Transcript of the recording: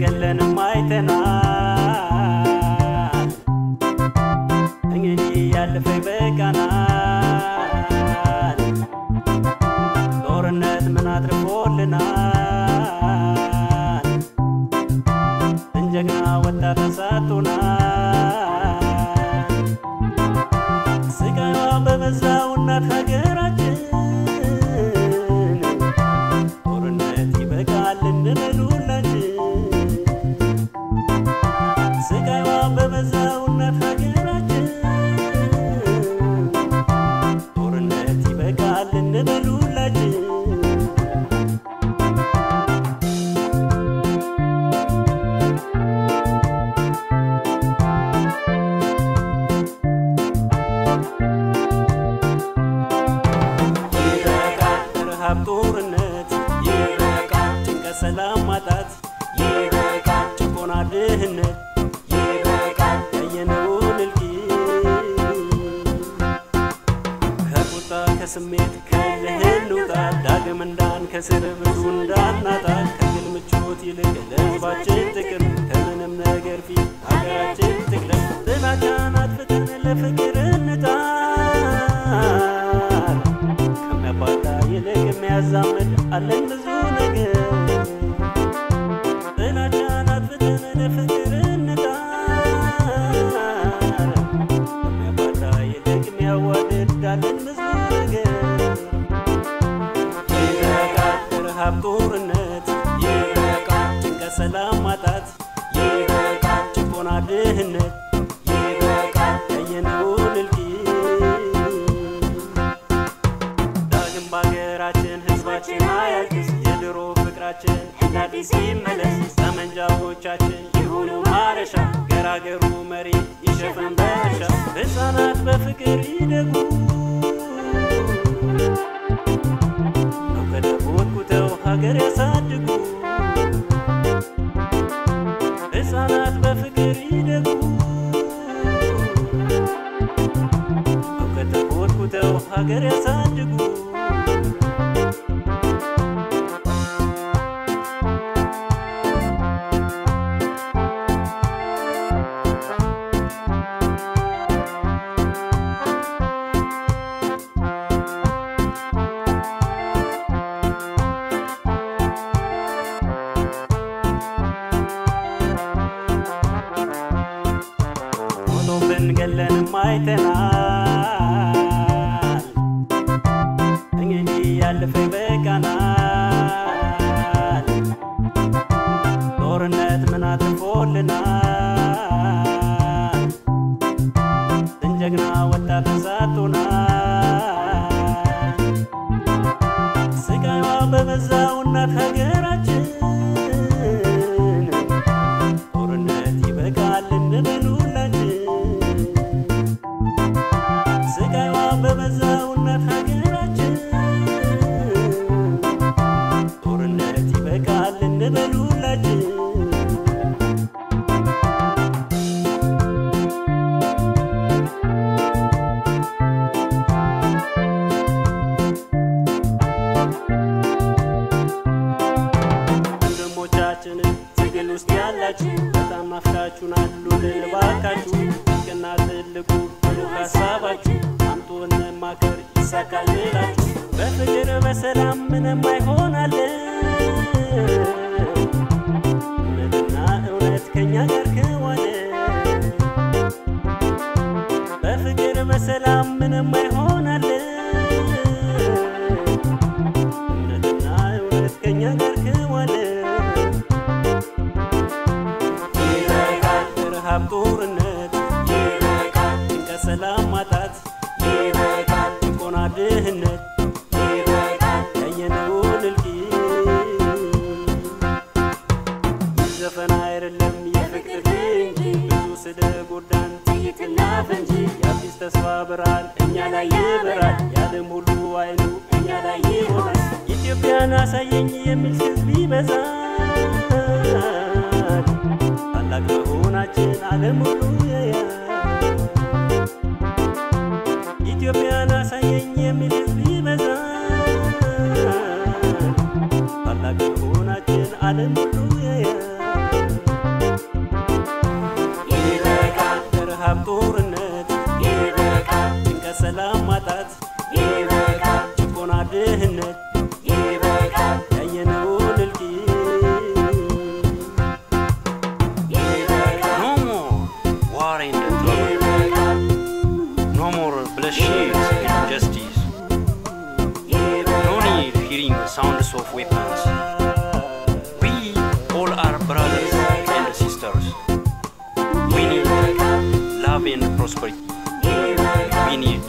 ገለንም አይተናል። እንግዲህ ያለፈ ይበቃናል። ጦርነት ምን አትርፎልናል? እንጀግና ወጣት ተሰጥቶናል። ስቃይዋ በበዛው እናት ሀገር ሰላም ማጣት። ይበቃል ጭቆና ድህነት። ይበቃል ያየነውን እልቂት ከቁጣ ከስሜት ከእልህ እንውጣ ዳግም እንዳንከስር ብዙ እንዳናጣ። ከግል ምቾት ይልቅ ለሕዝባችን ጥቅም። ከምንም ነገር ፊት ሀገራችን ትቅደም ጥላቻን አጥፍተን ለፍቅር ሰላም ማጣት ይበቃል ጭቆና ድህነት ይበቃል ያየነውን እልቂት ዳግም በሀገራችን ህዝባችን አያልቅስ የድሮ ፍቅራችን እንደ አዲስ ይመለስ ጠመንጃዎቻችን ይሁኑ ማረሻ ገራገሩ መሬት ይሸፈን በእርሻ ሕፃናት በፍቅር ይደጉ ሀገር ያሳድጉ። ሞቶብን ገለንም ያለፈ ይበቃናል። ጦርነት ምን አትርፎልናል? እንጀግና ወጣት ተሳቶናል። ወንድሞቻችን ትግል ውስጥ ያላችሁ በጣም ናፍቃችሁናል ሉልን እባካችሁ። ጥልቅና ትልቁ ብሉ ሀሳባችሁ አምጡ እንማከር ይሳካል በፍቅር በሰላም ምንም አይሆናለን ከኛ ጋር ከዋለ በፍቅር በሰላም ምንም አይሆናለን እውነትና እውነት ከኛ ጋር ከዋለ ይበቃል ጦርነት ይበቃል ሰላም ማጣት የዓለም ሁሉ አይኑ እኛ ላይ ይሆናል። ኢትዮጵያን አሳየኝ የሚል ህዝብ ይበዛል። ታላቅ መሆናችን ዓለም ሁሉ ያያል። ኢትዮጵያን አሳየኝ የሚል ህዝብ ይበዛል። ታላቅ መሆናችን ዓለም ሁሉ ያያል። ይበቃል ረሃብ ጦርነት። ይበቃል ጭንቀት ሰላም sounds of weapons. We all are brothers and sisters. We need love and prosperity. We need